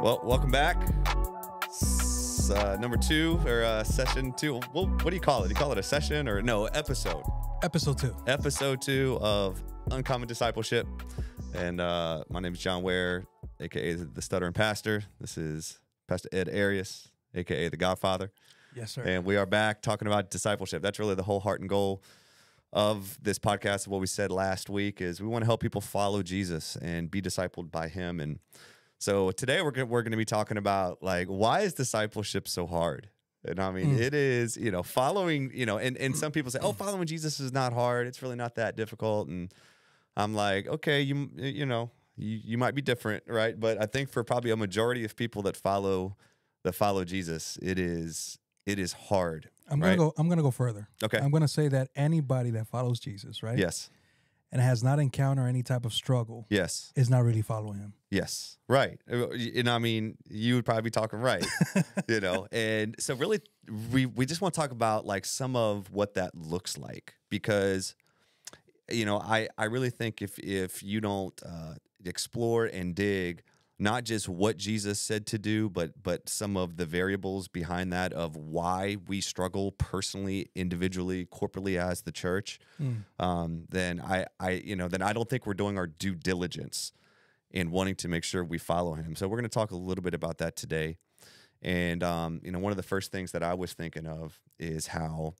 Well, welcome back. Uh, number two or uh, session two. Well, what do you call it? Do you call it a session or no episode? Episode two. Episode two of Uncommon Discipleship. And uh, my name is John Ware, aka the Stuttering Pastor. This is Pastor Ed Arias, aka the Godfather. Yes, sir. And we are back talking about discipleship. That's really the whole heart and goal of this podcast. What we said last week is we want to help people follow Jesus and be discipled by Him. And so today we're gonna, we're going to be talking about like why is discipleship so hard? And I mean, Mm. it is you know following you know, and and some people say, oh, following Jesus is not hard. It's really not that difficult. And I'm like, okay, you you know. You, you might be different, right? But I think for probably a majority of people that follow that follow Jesus, it is it is hard. I'm right? gonna go. I'm gonna go further. Okay. I'm gonna say that anybody that follows Jesus, right? Yes. And has not encountered any type of struggle Yes. is not really following him. Yes. Right. Uh, And I mean, you would probably be talking right. you know. And so really we we just want to talk about like some of what that looks like because you know, I I really think if if you don't uh explore and dig not just what Jesus said to do, but but some of the variables behind that of why we struggle personally, individually, corporately as the church, Mm. um, then I, I, you know, then I don't think we're doing our due diligence in wanting to make sure we follow him. So we're going to talk a little bit about that today. And um, you know, one of the first things that I was thinking of is how,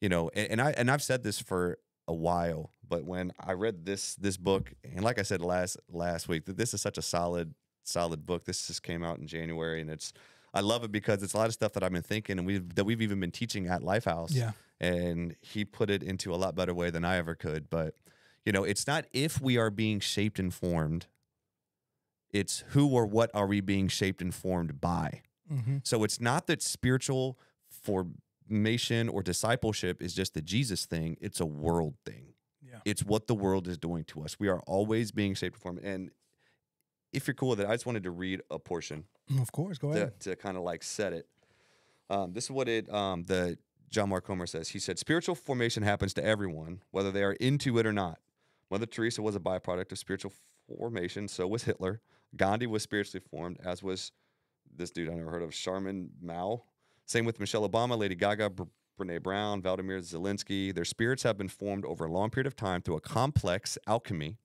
you know, and, and I and I've said this for a while, but when I read this this book, and like I said last last week, that this is such a solid solid book. This just came out in January, and it's I love it because it's a lot of stuff that I've been thinking and we that we've even been teaching at Lifehouse Yeah. and he put it into a lot better way than I ever could. But you know, it's not if we are being shaped and formed; it's who or what are we being shaped and formed by. Mm-hmm. So it's not that spiritual formation or discipleship is just the Jesus thing; it's a world thing. Yeah. It's what the world is doing to us. We are always being shaped and formed. And if you're cool with it, I just wanted to read a portion Of course. Go to, ahead. to kind of like set it. Um, this is what it um, the John Mark Comer says. He said, "Spiritual formation happens to everyone, whether they are into it or not. Mother Teresa was a byproduct of spiritual formation. So was Hitler. Gandhi was spiritually formed, as was this dude I never heard of, Chairman Mao. Same with Michelle Obama, Lady Gaga, Br- Brene Brown, Vladimir Zelensky. Their spirits have been formed over a long period of time through a complex alchemy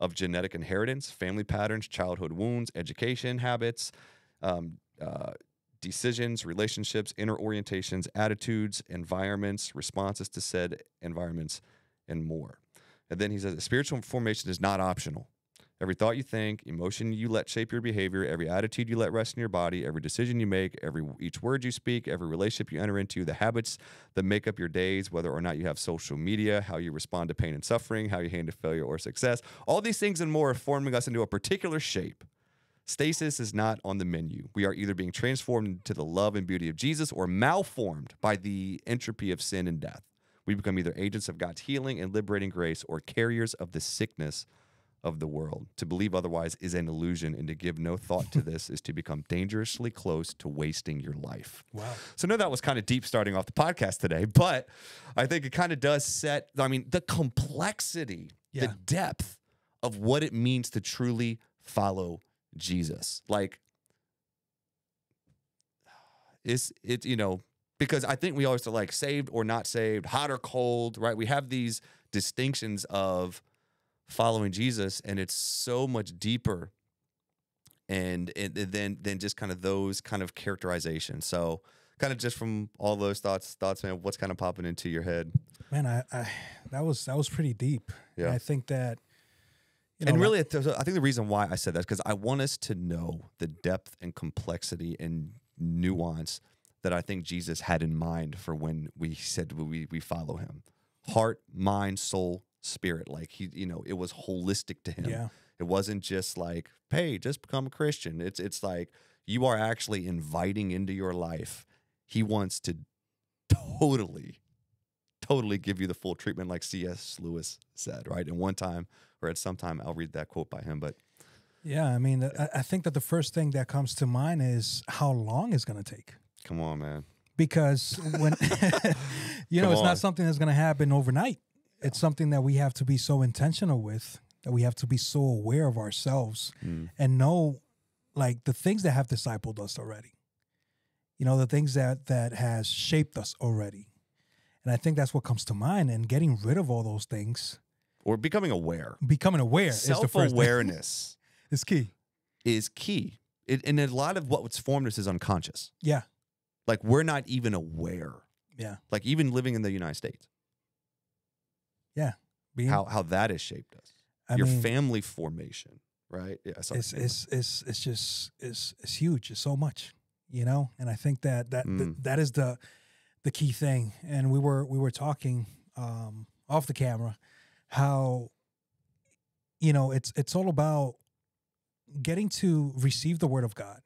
of genetic inheritance, family patterns, childhood wounds, education habits, um, uh, decisions, relationships, inner orientations, attitudes, environments, responses to said environments, and more. And then he says, spiritual formation is not optional. Every thought you think, emotion you let shape your behavior, every attitude you let rest in your body, every decision you make, every each word you speak, every relationship you enter into, the habits that make up your days, whether or not you have social media, how you respond to pain and suffering, how you handle failure or success, all these things and more are forming us into a particular shape. Stasis is not on the menu. We are either being transformed into the love and beauty of Jesus or malformed by the entropy of sin and death. We become either agents of God's healing and liberating grace or carriers of the sickness of the world. To believe otherwise is an illusion, and to give no thought to this is to become dangerously close to wasting your life. Wow. So, no, that was kind of deep starting off the podcast today, but I think it kind of does set, I mean, the complexity, the depth of what it means to truly follow Jesus. Like, it's, it, you know, because I think we always are like saved or not saved, hot or cold, right? We have these distinctions of following Jesus, and it's so much deeper and, and then then just kind of those kind of characterizations. So kind of just from all those thoughts, thoughts, man, what's kind of popping into your head? Man, I, I that was that was pretty deep. And Yeah. I think that. You know, and really, I think the reason why I said that is because I want us to know the depth and complexity and nuance that I think Jesus had in mind for when we said we we follow him. Heart, mind, soul, spirit. Like he, you know, it was holistic to him. Yeah. It wasn't just like, hey, just become a Christian. It's it's like you are actually inviting into your life. He wants to totally, totally give you the full treatment, like C.S. Lewis said, right? And one time or at some time, I'll read that quote by him. But Yeah, I mean, I, I think that the first thing that comes to mind is how long it's going to take. come on, man. Because when, you know, Come it's on. not something that's going to happen overnight. It's something that we have to be so intentional with, that we have to be so aware of ourselves Mm. and know like the things that have discipled us already. You know, the things that that has shaped us already. And I think that's what comes to mind and getting rid of all those things, Or becoming aware. becoming aware is the Self first thing. awareness is key. is key. It, and a lot of what's formed us is unconscious. Yeah. Like we're not even aware. Yeah. Like even living in the United States, Being, how how that has shaped us. I Your mean, family formation, right? Yeah, sorry. it's it's it's it's just it's it's huge. It's so much, you know. And I think that that th- Mm. that is the the key thing. And we were we were talking um, off the camera how you know it's it's all about getting to receive the word of God,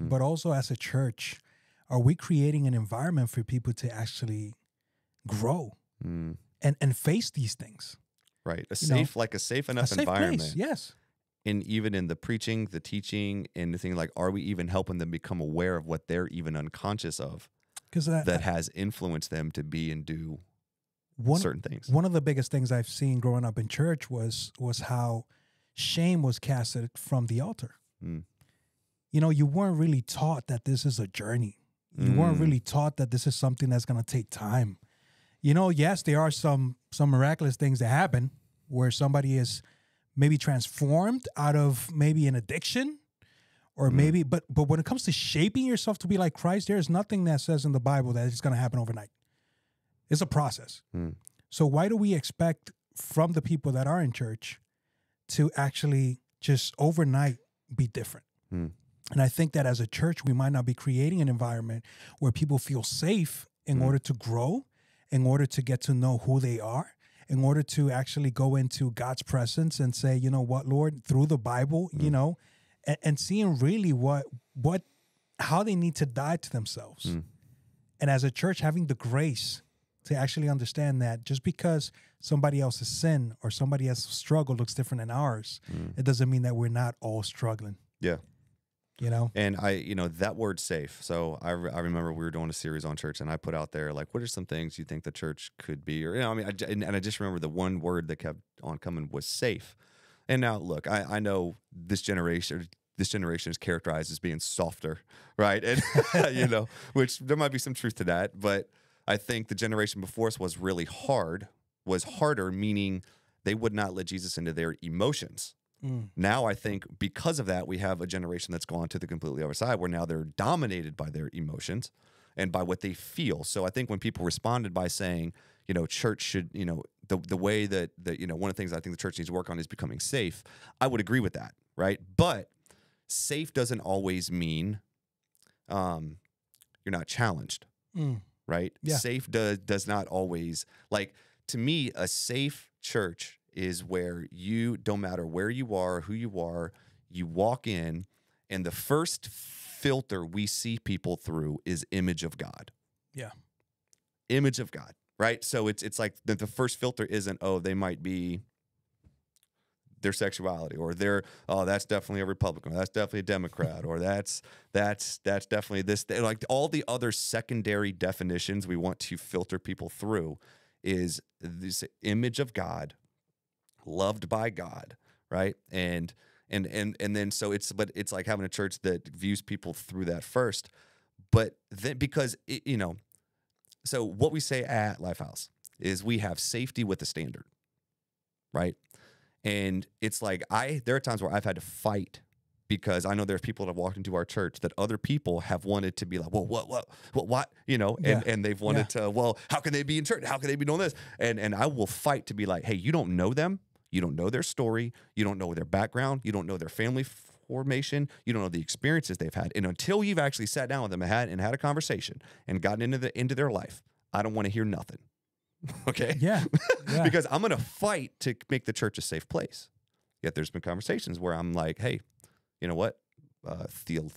Mm. but also as a church, are we creating an environment for people to actually grow Mm, and and face these things? right. A You know, safe, like a safe A enough safe environment. place, yes. and even in the preaching, the teaching, and the thing like, are we even helping them become aware of what they're even unconscious of Because that, that has influenced them to be and do one certain things? one of the biggest things I've seen growing up in church was was how shame was casted from the altar. Mm. You know, you weren't really taught that this is a journey. You weren't Mm. really taught that this is something that's going to take time. You know, yes, there are some some miraculous things that happen where somebody is maybe transformed out of maybe an addiction or Mm. maybe but but when it comes to shaping yourself to be like Christ, there's nothing that says in the Bible that it's going to happen overnight. It's a process. Mm. So why do we expect from the people that are in church to actually just overnight be different? Mm. And I think that as a church, we might not be creating an environment where people feel safe in Mm. order to grow, in order to get to know who they are, in order to actually go into God's presence and say, you know what, Lord, through the Bible, you Mm. know, and, and seeing really what what how they need to die to themselves. Mm. And as a church, having the grace to actually understand that just because somebody else's sin or somebody else's struggle looks different than ours, Mm. it doesn't mean that we're not all struggling. Yeah. You know? And I, you know, that word safe. So I, re- I remember we were doing a series on church and I put out there, like, what are some things you think the church could be? Or, you know, I mean, I, and, and I just remember the one word that kept on coming was safe. And now, look, I, I know this generation, this generation is characterized as being softer, right? And, you know, which there might be some truth to that. But I think the generation before us was really hard, was harder, meaning they would not let Jesus into their emotions. Mm. Now I think because of that, we have a generation that's gone to the completely other side where now they're dominated by their emotions and by what they feel. So I think when people responded by saying, you know, church should, you know, the the way that that, you know, one of the things I think the church needs to work on is becoming safe, I would agree with that, right? But safe doesn't always mean um you're not challenged Mm. right? Yeah. Safe does does not always like to me a safe church is where you don't matter where you are, who you are, you walk in and the first filter we see people through is image of God. Yeah. Image of God, right? So it's it's like the, the first filter isn't oh they might be their sexuality or their oh that's definitely a republican or that's definitely a democrat or that's that's that's definitely this like all the other secondary definitions we want to filter people through is this image of god loved by god right and and and and then so it's but it's like having a church that views people through that first but then because it, you know so what we say at lifehouse is we have safety with the standard right and it's like I there are times where I've had to fight because I know there's people that have walked into our church that other people have wanted to be like, well, what, what, what, what, you know, and, Yeah. and they've wanted to, well, how can they be in church? How can they be doing this? And and I will fight to be like, hey, you don't know them, you don't know their story, you don't know their background, you don't know their family formation, you don't know the experiences they've had, and until you've actually sat down with them and had and had a conversation and gotten into the into their life, I don't want to hear nothing. okay Yeah. Yeah. because I'm going to fight to make the church a safe place. Yet there's been conversations where I'm like, hey, you know what? Uh, theo-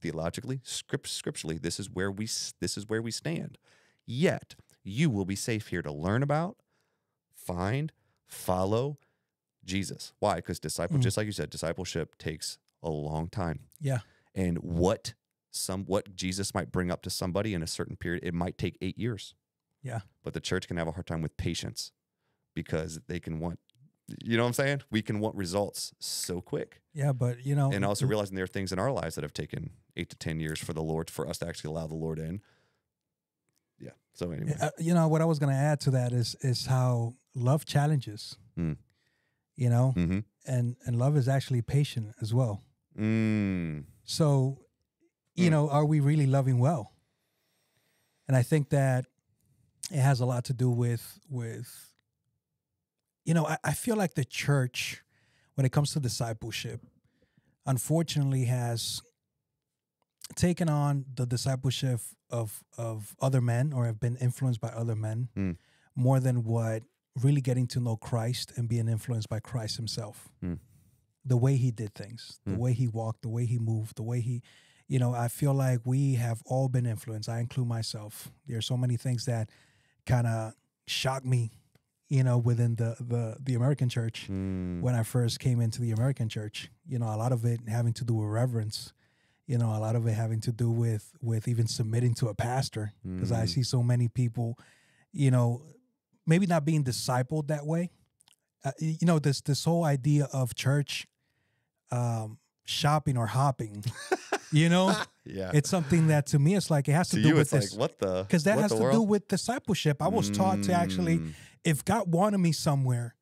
theologically, script scripturally, this is where we this is where we stand. Yet you will be safe here to learn about, find, follow Jesus. Why? Because disciple, Mm. just like you said, discipleship takes a long time. Yeah. And what some what Jesus might bring up to somebody in a certain period, it might take eight years Yeah. but the church can have a hard time with patience because they can want You know what I'm saying? We can want results so quick. Yeah, but you know, And also realizing there are things in our lives that have taken eight to 10 years for the Lord, for us to actually allow the Lord in. Yeah. So, anyway. Uh, you know what I was going to add to that is is how love challenges. Mm. You know, Mm-hmm. and and love is actually patient as well. Mm. So, you Mm. know, are we really loving well? And I think that it has a lot to do with with you know, I, I feel like the church, when it comes to discipleship, unfortunately has taken on the discipleship of of other men or have been influenced by other men Mm. more than what really getting to know Christ and being influenced by Christ himself. Mm. The way he did things, the Mm. way he walked, the way he moved, the way he you know, I feel like we have all been influenced. I include myself. There are so many things that kind of shocked me, you know, within the the the American church Mm. when I first came into the American church. You know, a lot of it having to do with reverence. You know, a lot of it having to do with with even submitting to a pastor because I Mm. see so many people, you know, maybe not being discipled that way. Uh, you know, this this whole idea of church um, shopping or hopping. you know, yeah. it's something that to me it's like it has to, to do you, with it's this like, what the? because that has to world? do with discipleship. I was taught to actually, Mm. if God wanted me somewhere,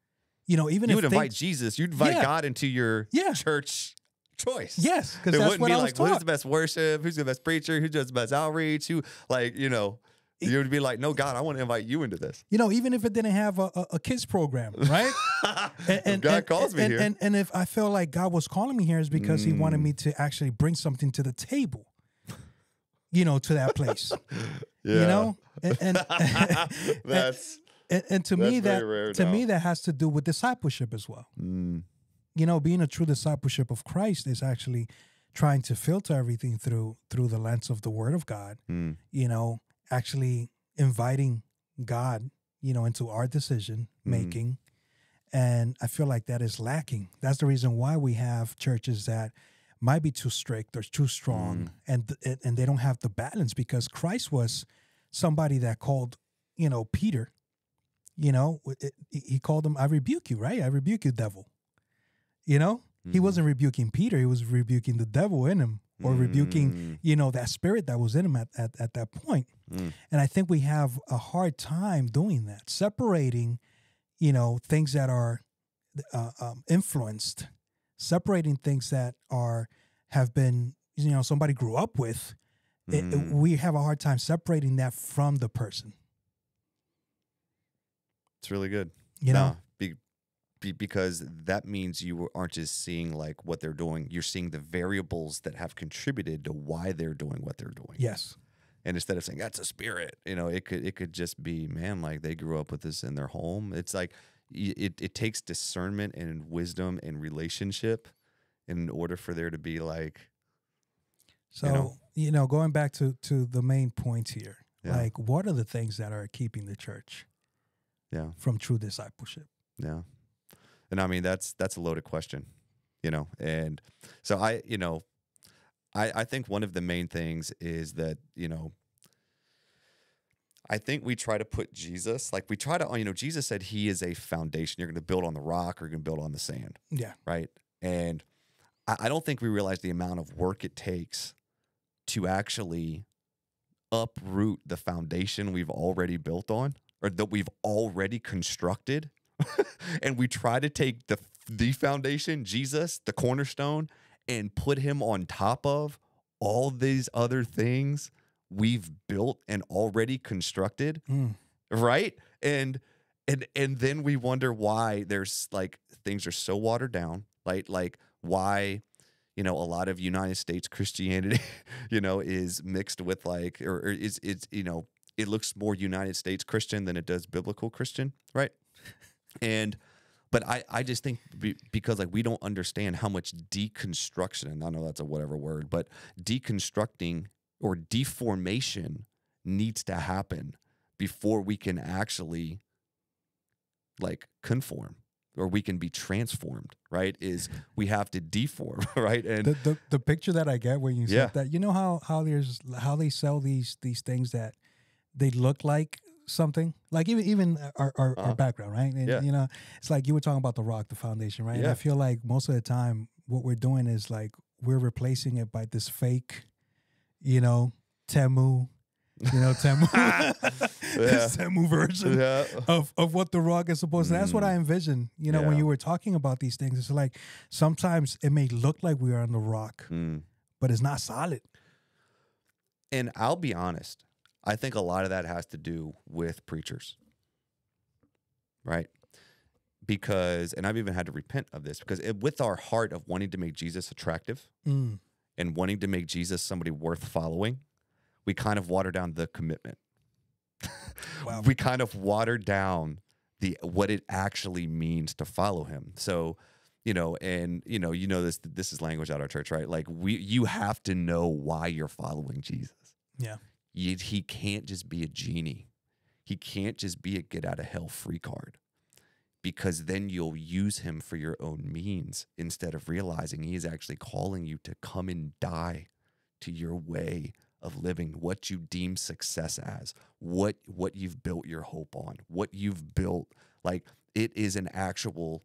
you know, even if You if would invite Jesus, you'd invite Yeah. God into your Yeah. church choice. yes, because It that's wouldn't what be I was like, who's the best worship? Who's the best preacher? Who does the best outreach? Who, like, you know, you would be like, no, God, I want to invite you into this. you know, even if it didn't have a, a, a kids program, right? If God calls me and, here. And, and if I felt like God was calling me here, is because He wanted Mm. me to actually bring something to the table, you know, to that place, yeah. you know, and and, That's and, and to me that to me that has to do with discipleship as well. mm, You know, being a true discipleship of Christ is actually trying to filter everything through through the lens of the Word of God. mm, You know, actually inviting God, you know, into our decision Mhm. making. And I feel like that is lacking. That's the reason why we have churches that might be too strict or too strong Mm. and and and they don't have the balance because Christ was somebody that called, you know, Peter, you know, it- he called him I rebuke you, right? I rebuke you devil. You know? He mhm. wasn't rebuking Peter, he was rebuking the devil in him or rebuking, Mm, you know, that spirit that was in him at, at, at that point. mm, And I think we have a hard time doing that, separating, you know, things that are uh, um, influenced, separating things that are have been, you know, somebody grew up with. It- it- mm. we have a hard time separating that from the person. It's really good. You know, be, because that means you aren't just seeing like what they're doing. You're seeing the variables that have contributed to why they're doing what they're doing. yes, And instead of saying that's a spirit, you know, it could it could just be man, like they grew up with this in their home. It's like it it takes discernment and wisdom and relationship in order for there to be like so know? you know, going back to to the main points here, Yeah. like what are the things that are keeping the church yeah from true discipleship? Yeah. And I mean that's that's a loaded question, you know. And so I, you know, I I think one of the main things is that, you know, I think we try to put Jesus, like we try to, you know, Jesus said he is a foundation. You're going to build on the rock or you're going to build on the sand, Yeah, right? And I, I don't think we realize the amount of work it takes to actually uproot the foundation we've already built on or that we've already constructed and we try to take the the foundation jesus the cornerstone and put him on top of all these other things we've built and already constructed Mm. right? And and and then we wonder why there's like things are so watered down like like why you know a lot of united states christianity you know is mixed with like or, or is it's you know it looks more united states christian than it does biblical christian right and but i i just think be, because like we don't understand how much deconstruction and i know that's a whatever word but deconstructing or deformation needs to happen before we can actually like conform or we can be transformed right is we have to deform right and the, the the picture that I get when you Yeah. said that, you know how how there's how they sell these these things that they look like something like even even our our, Uh-huh. our background, right? And, Yeah. You know, it's like you were talking about the rock, the foundation, right? And Yeah. I feel like most of the time, what we're doing is like we're replacing it by this fake, you know, Temu, you know, Temu, this Temu version Yeah. of of what the rock is supposed to. That's what Mm. I envision. You know, when you were talking about these things, it's like sometimes it may look like we are on the rock, Mm. but it's not solid. And I'll be honest, I think a lot of that has to do with preachers, right? Because, and I've even had to repent of this because it, with our heart of wanting to make Jesus attractive Mm. and wanting to make Jesus somebody worth following, we kind of water down the commitment. Wow. We kind of water down the what it actually means to follow him. So, you know, and you know, you know this this is language at our church, right? Like we you have to know why you're following Jesus. Yeah. He can't just be a genie. He can't just be a get out of hell free card because then you'll use him for your own means instead of realizing he is actually calling you to come and die to your way of living what you deem success as what what you've built your hope on what you've built like it is an actual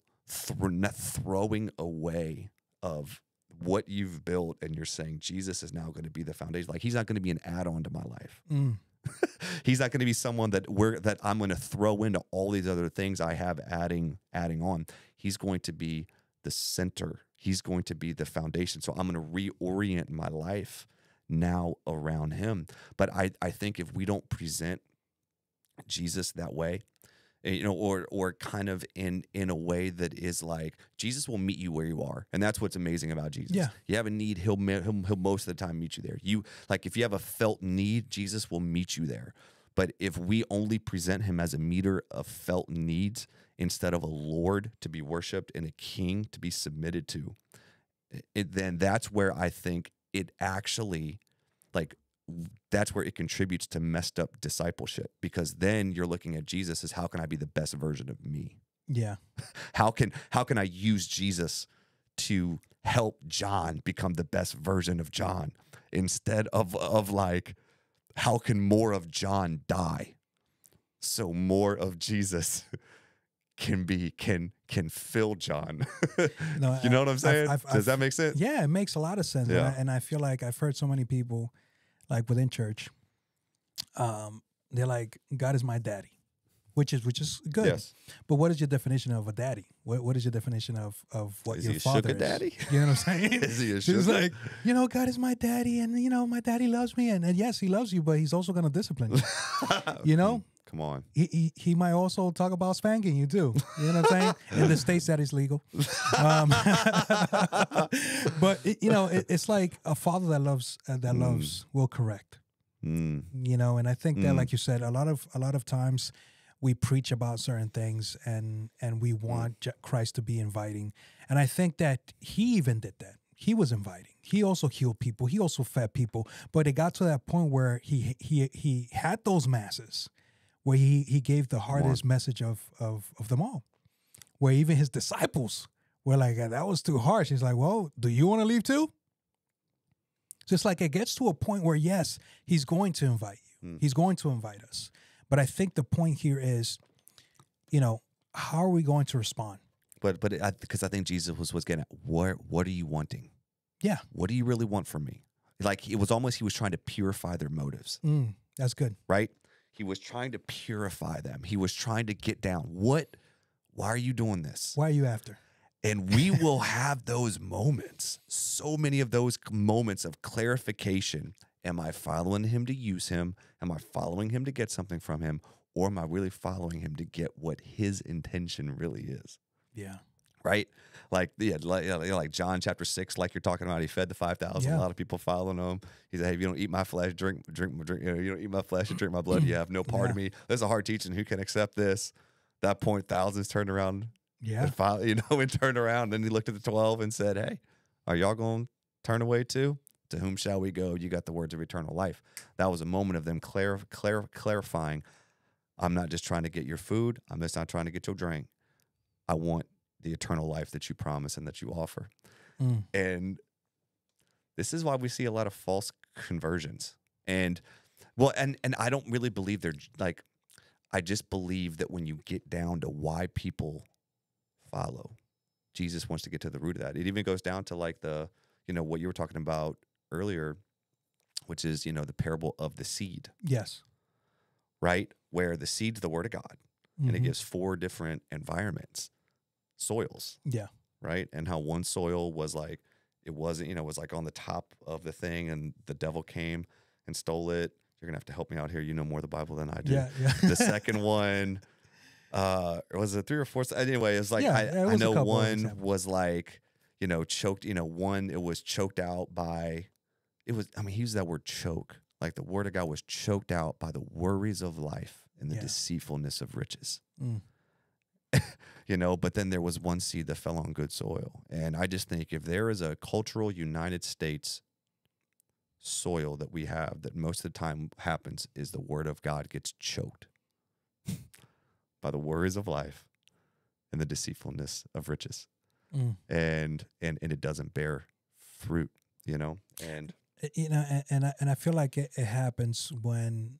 not throwing away of what you've built and you're saying Jesus is now going to be the foundation like he's not going to be an add-on to my life Mm. he's not going to be someone that we're that I'm going to throw into all these other things I have adding adding on. He's going to be the center. He's going to be the foundation. So I'm going to reorient my life now around him. But I I think if we don't present Jesus that way, Eh, you know, or or kind of in in a way that is like Jesus will meet you where you are, and that's what's amazing about Jesus. Yeah. you have a need, he'll he'll, he'll most of the time meet you there. You like if you have a felt need, Jesus will meet you there. But if we only present him as a meter of felt needs instead of a lord to be worshipped and a king to be submitted to, eh, it, then that's where I think it actually like that's where it contributes to messed up discipleship because then you're looking at Jesus as how can I be the best version of me? Yeah. How can how can I use Jesus to help John become the best version of John instead of of like how can more of John die so more of Jesus can be can can fill John. No, you know what I'm I've- saying? I've- Does that make sense? Yeah, it makes a lot of sense. And, I, Yeah. and I feel like I've heard so many people, like within church, um, they're like, God is my daddy, which is which is good. Yes. But what is your definition of a daddy? What what is your definition of of what Is your he a father sugar is? daddy? You know what I'm saying? Is he a He's sugar? like, you know, God is my daddy, and you know, my daddy loves me, and, and yes, he loves you, but he's also gonna discipline you. you know, Come on. he, he he might also talk about spanking you too. You know what I'm saying? In the states that is legal. Um, but it, you know, it, it's like a father that loves uh, that loves will correct. Mm. You know, and I think that, Mm. like you said, a lot of a lot of times we preach about certain things and and we Mm. want J- Christ to be inviting, and I think that he even did that. He was inviting. He also healed people. He also fed people. But it got to that point where he he he had those masses where he he gave the hardest message of of of them all. Where even his disciples were like, that was too harsh. He's like, well, do you want to leave too? Just like it gets to a point where yes, he's going to invite you. Mm. He's going to invite us. But I think the point here is, you know, how are we going to respond? But but because I, think Jesus was was getting at what what are you wanting? Yeah. What do you really want from me? Like it was almost he was trying to purify their motives, Mm, that's good. right? He was trying to purify them. He was trying to get down. What? Why are you doing this? Why are you after? And we will have those moments, so many of those moments of clarification. Am I following him to use him? Am I following him to get something from him? Or am I really following him to get what his intention really is? Yeah. Right? Like, yeah, like, you know, like John chapter six, like you're talking about, he fed the 5,000. Yeah. A lot of people following him. He said, Hey, if you don't eat my flesh, drink, drink, drink, you, know, you don't eat my flesh and drink my blood, you have no part of me. There's a hard teaching. Who can accept this? That point, thousands turned around Yeah. and finally, you know, and turned around. Then he looked at the 12 and said, Hey, are y'all going to turn away too? To whom shall we go? You got the words of eternal life. That was a moment of them clar- clar- clarifying I'm not just trying to get your food, I'm just not trying to get your drink. I want the eternal life that you promise and that you offer. Mm. And this is why we see a lot of false conversions. And well, and and I don't really believe they're like I just believe that when you get down to why people follow, Jesus wants to get to the root of that. It even goes down to like the, you know, what you were talking about earlier, which is, you know, the parable of the seed, Yes. right? Where the seed's the word of God and it Mhm. gives four different environments, soils, Yeah. right? And how one soil was like, it wasn't, you know, it was like on the top of the thing and the devil came and stole it. You're going to have to help me out here. You know more of the Bible than I do. Yeah. Yeah. the second one uh or was it three or four anyway it's like Yeah, I, I know one was like you know choked you know one it was choked out by it was i mean he used that word choke like the word of god was choked out by the worries of life and the Yeah. deceitfulness of riches Mm. you know but then there was one seed that fell on good soil and i just think if there is a cultural united states soil that we have that most of the time happens is the word of god gets choked by the worries of life and the deceitfulness of riches Mm. and and and it doesn't bear fruit you know and Uh, you know and, and I, and I feel like it, it happens when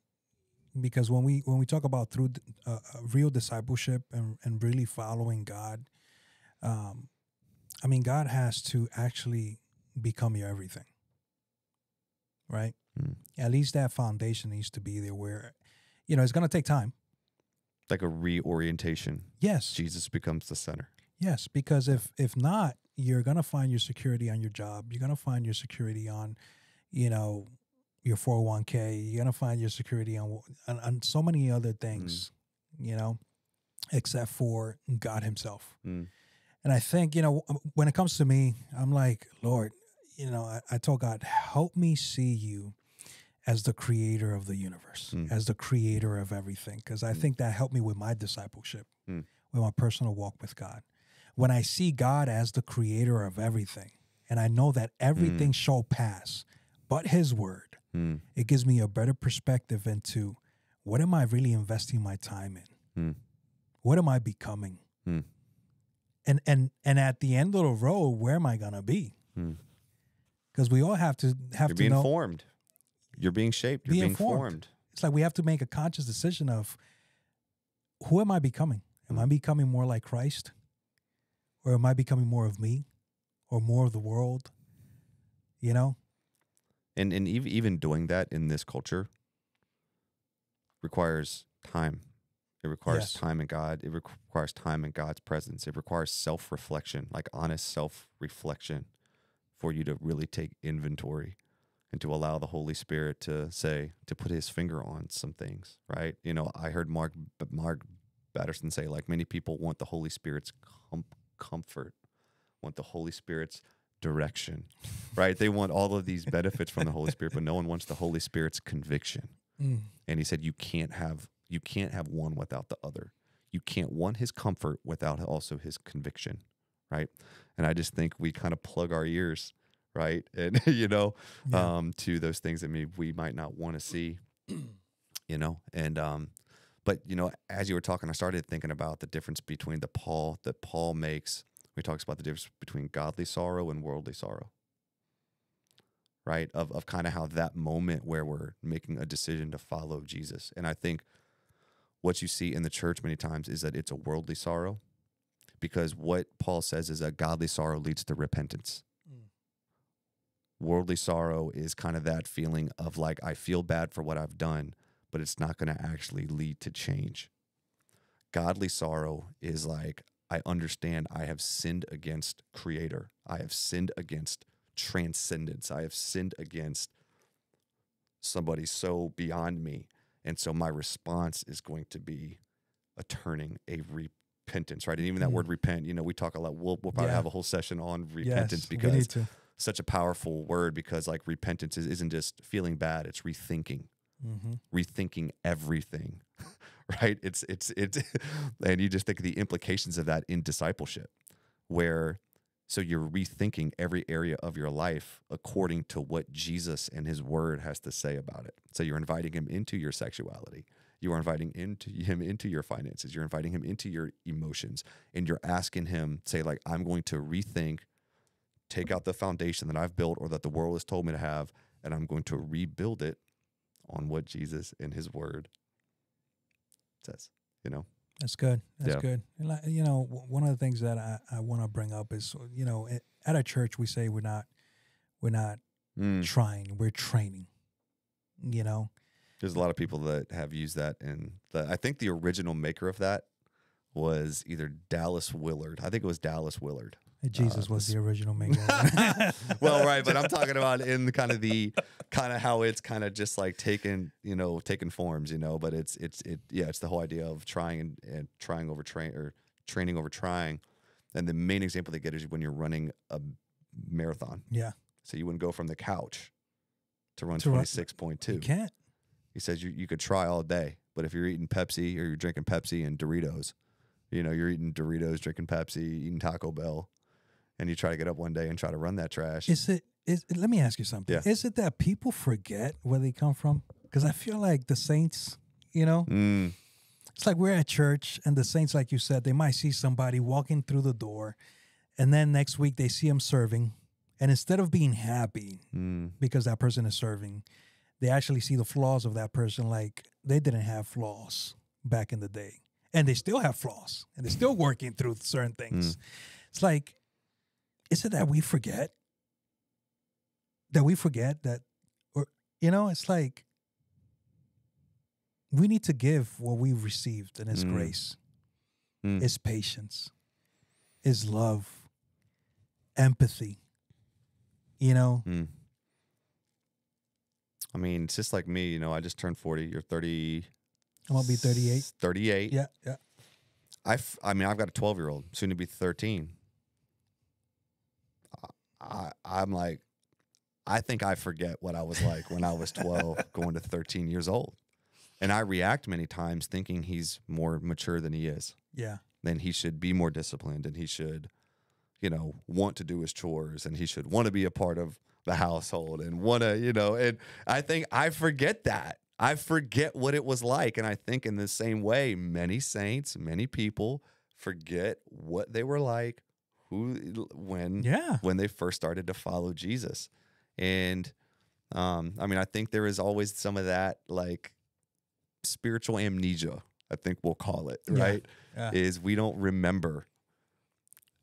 because when we when we talk about through uh, uh, real discipleship and, and really following god um i mean god has to actually become your everything right? Mm. at least that foundation needs to be there where you know it's going to take time. Like a reorientation. Yes. Jesus becomes the center. Yes, because if if not, you're gonna find your security on your job. You're gonna find your security on, you know, your 401k. You're gonna find your security on on, on so many other things, you know, except for God Himself. Mm. And I think you know when it comes to me, I'm like, Lord, you know, I, I told God, help me see you as the creator of the universe, Mm. as the creator of everything, because I Mm. think that helped me with my discipleship, Mm. with my personal walk with God. When I see God as the creator of everything, and I know that everything shall pass, but His word, Mm. it gives me a better perspective into what am I really investing my time in? Mm. What am I becoming? Mm. And and and at the end of the road, where am I gonna be? Mm. Because we all have to have you're to being informed. you're being shaped you're Be being informed. formed It's like we have to make a conscious decision of who am I becoming? Am I becoming more like Christ? Or am I becoming more of me? Or more of the world? You know? And and even even doing that in this culture requires time. It requires Yes. time in god. It requ- requires time in god's presence. It requires self-reflection like honest self-reflection for you to really take inventory and to allow the holy spirit to say to put his finger on some things right? You know i heard mark mark batterson say like many people want the holy spirit's com- comfort want the holy spirit's direction right? They want all of these benefits from the Holy Spirit, but no one wants the Holy Spirit's conviction. Mm. And he said you can't have you can't have one without the other. You can't want his comfort without also his conviction, right? And I just think we kind of plug our ears, right? And you know, Yeah. um, to those things that maybe we might not want to see, you know, and um, but you know, as you were talking, I started thinking about the difference between the Paul that Paul makes. He talks about the difference between godly sorrow and worldly sorrow, right? Of of kind of how that moment where we're making a decision to follow Jesus, and I think what you see in the church many times is that it's a worldly sorrow, because what Paul says is that godly sorrow leads to repentance mm. worldly sorrow is kind of that feeling of like I feel bad for what I've done, but it's not going to actually lead to change. Godly sorrow is like I understand I have sinned against creator. I have sinned against transcendence. I have sinned against somebody so beyond me. And so my response is going to be a turning, a repentance, right? And even that Mm. word repent, you know, we talk a lot. We'll, we'll probably Yeah. have a whole session on repentance yes, because such a powerful word because like repentance is, isn't just feeling bad it's rethinking Mm-hmm. rethinking everything right? It's it's it's and you just think of the implications of that in discipleship where so you're rethinking every area of your life according to what jesus and his word has to say about it. So you're inviting him into your sexuality. You are inviting into him into your finances. You're inviting him into your emotions. And you're asking him say like i'm going to rethink take out the foundation that I've built or that the world has told me to have, and I'm going to rebuild it on what Jesus and his word says. You know. That's good. That's Yeah. good. And you know, one of the things that I, I want to bring up is, you know, at a church we say we're not, we're not Mm. trying, we're training. You know, There's a lot of people that have used that, and I think the original maker of that was either Dallas Willard. I think it was Dallas Willard. Jesus uh, was the original maker. well, right, but I'm talking about in the kind of the kind of how it's kind of just like taken, you know, taken forms, you know. But it's it's it yeah, it's the whole idea of trying and, and trying over train or training over trying. And the main example they get is when you're running a marathon. yeah, So you wouldn't go from the couch to run twenty six point you can't. He says you, you could try all day, but if you're eating Pepsi or you're drinking Pepsi and Doritos, you know, you're eating Doritos, drinking Pepsi, eating Taco Bell, and you try to get up one day and try to run that trash. Is it? Is let me ask you something. Yeah. Is it that people forget where they come from? Because I feel like the saints, you know, Mm, it's like we're at church and the saints, like you said, they might see somebody walking through the door, and then next week they see him serving, and instead of being happy mm, because that person is serving, they actually see the flaws of that person. Like they didn't have flaws back in the day, and they still have flaws, and they're still working through certain things. It's like, is it that we forget? That we forget that, or you know, it's like we need to give what we've received, and it's Mm. grace, mm. it's patience, it's love, empathy. You know, Mm. I mean, it's just like me, you know, I just turned 40. You're 30. I'm gonna be 38. 38. Yeah, yeah. I, f- I mean, I've got a 12 year old, soon to be 13. I, I'm like, I think I forget what I was like when I was 12, going to 13 years old. And I react many times thinking he's more mature than he is. Yeah. Then he should be more disciplined and he should, you know, want to do his chores and he should want to be a part of the household and want to, you know, and I think I forget that. I forget what it was like. And I think in the same way, many saints, many people forget what they were like, who, when, Yeah. when they first started to follow Jesus. And um, I mean, I think there is always some of that like spiritual amnesia, I think we'll call it, right? Yeah. Is we don't remember.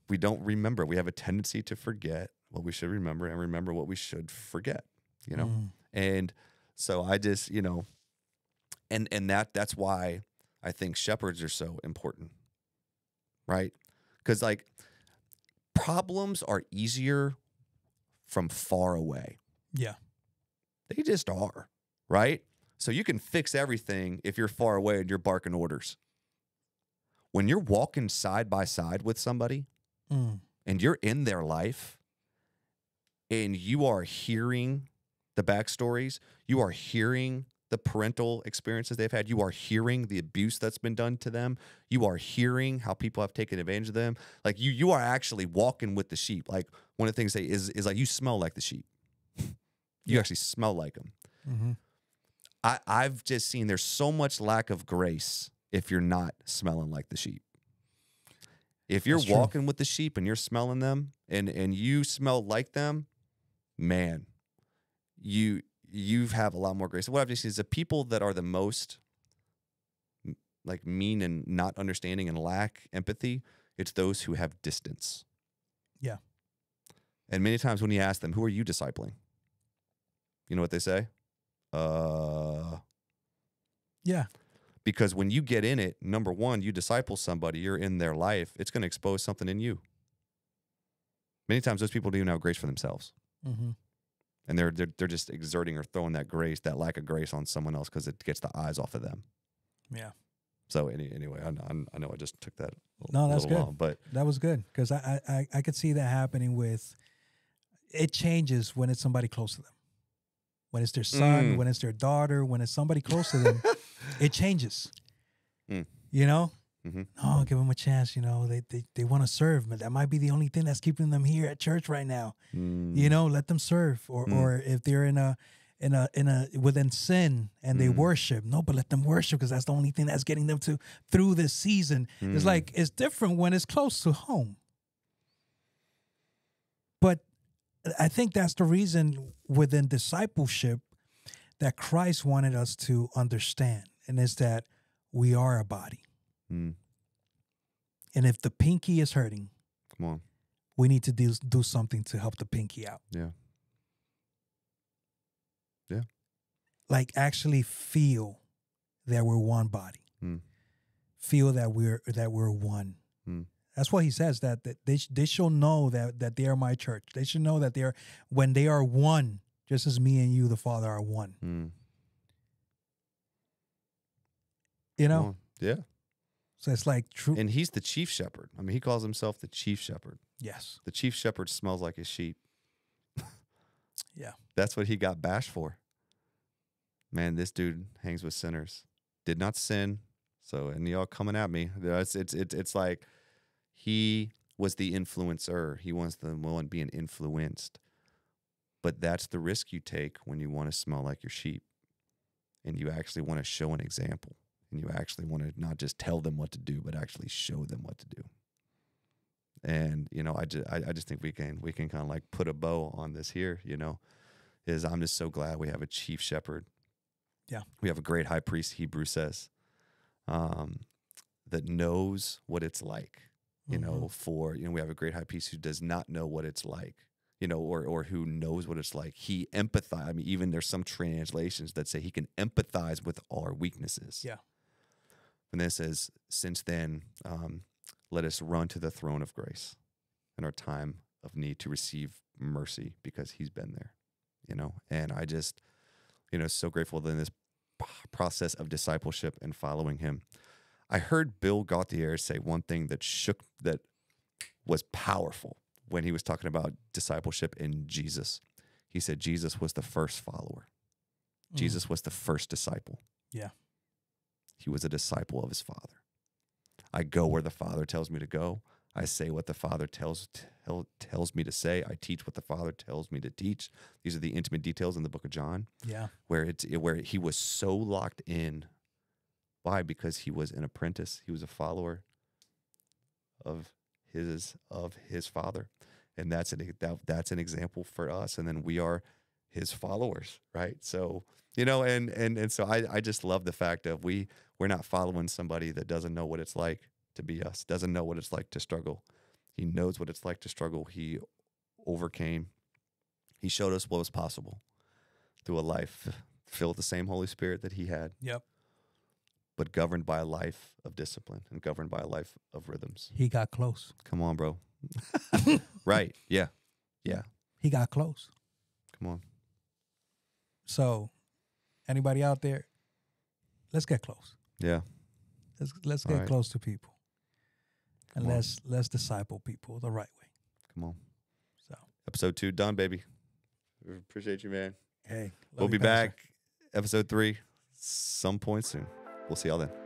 We don't remember. We have a tendency to forget what we should remember and remember what we should forget, you know? Mm. And so I just, you know, and and that that's why I think shepherds are so important. Right? Cuz like problems are easier from far away. Yeah. They just are, right? So you can fix everything if you're far away and you're barking orders. When you're walking side by side with somebody Mm. and you're in their life and you are hearing the backstories, you are hearing the parental experiences they've had, you are hearing the abuse that's been done to them, you are hearing how people have taken advantage of them. Like you, you are actually walking with the sheep. Like one of the things they is is like you smell like the sheep. You actually smell like them. hmm I, I've just seen there's so much lack of grace if you're not smelling like the sheep. If you're That's true. walking with the sheep and you're smelling them and and you smell like them, man, you you have a lot more grace. What I've just seen is the people that are the most like mean and not understanding and lack empathy, it's those who have distance. Yeah. And many times when you ask them, who are you discipling? You know what they say? Uh Yeah. because when you get in it, number one, you disciple somebody, you're in their life, it's going to expose something in you. Many times those people don't even have grace for themselves. hmm And they're, they're, they're just exerting or throwing that grace, that lack of grace on someone else because it gets the eyes off of them. Yeah. So any, anyway, I, I, know I just took that a No, little, that's good. long, but That was good because I, I I- I could see that happening with. It changes when it's somebody close to them. When it's their son, Mm. when it's their daughter, when it's somebody close to them, it changes. Mm. You know, Mhm. oh, give them a chance. You know, they they, they want to serve, but that might be the only thing that's keeping them here at church right now. mm, You know, let them serve, or Mm. or if they're in a in a in a within sin and they Mm. worship, no, but let them worship because that's the only thing that's getting them to through this season. It's Mm. like it's different when it's close to home. But I think that's the reason within discipleship that Christ wanted us to understand, and is that we are a body. Mm, And if the pinky is hurting, come on. we need to do, do something to help the pinky out. Yeah. Yeah. Like actually feel that we're one body. Hmm. Feel that we're that we're one. Hmm. That's what he says that, that they they shall know that that they are my church. They should know that they are when they are one, just as me and you, the Father, are one. Mm, You know. Yeah. So it's like true. And he's the chief shepherd. I mean, he calls himself the chief shepherd. yes, The chief shepherd smells like his sheep. Yeah. That's what he got bashed for. Man, this dude hangs with sinners. Did not sin. So, and y'all coming at me. It's it's it's, it's like he was the influencer. He was the one being influenced. But that's the risk you take when you want to smell like your sheep, and you actually want to show an example, and you actually want to not just tell them what to do, but actually show them what to do and you know i just I, I just think we can we can kind of like put a bow on this here you know is i'm just so glad we have a chief shepherd Yeah. we have a great high priest hebrew says um that knows what it's like you know Mhm. for you know we have a great high priest who does not know what it's like you know or or who knows what it's like he empathize i mean even there's some translations that say he can empathize with our weaknesses Yeah. And then it says since then um let us run to the throne of grace in our time of need to receive mercy because he's been there you know and i just you know so grateful that in this process of discipleship and following him i heard bill gauthier say one thing that shook that was powerful when he was talking about discipleship in jesus he said jesus was the first follower Mm. jesus was the first disciple Yeah. He was a disciple of his father I go where the Father tells me to go. I say what the Father tells tell, tells me to say. I teach what the Father tells me to teach. These are the intimate details in the book of John, Yeah. where it's where he was so locked in. Why? Because he was an apprentice. He was a follower of his of his Father, and that's an that, that's an example for us. And then we are his followers, right? So you know, and and and so I I just love the fact of we we're not following somebody that doesn't know what it's like to be us, doesn't know what it's like to struggle. He knows what it's like to struggle. He overcame. He showed us what was possible through a life filled with the same Holy Spirit that he had, Yep. but governed by a life of discipline and governed by a life of rhythms. He got close. Come on, bro. right. Yeah. Yeah. He got close. Come on. So, anybody out there, let's get close. Yeah. Let's let's get right. close to people, and on. let's let's disciple people the right way. Come on. So, Episode two done, baby. Appreciate you, man. hey, we'll be back. Episode three, some point soon. We'll see y'all then.